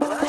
Hello?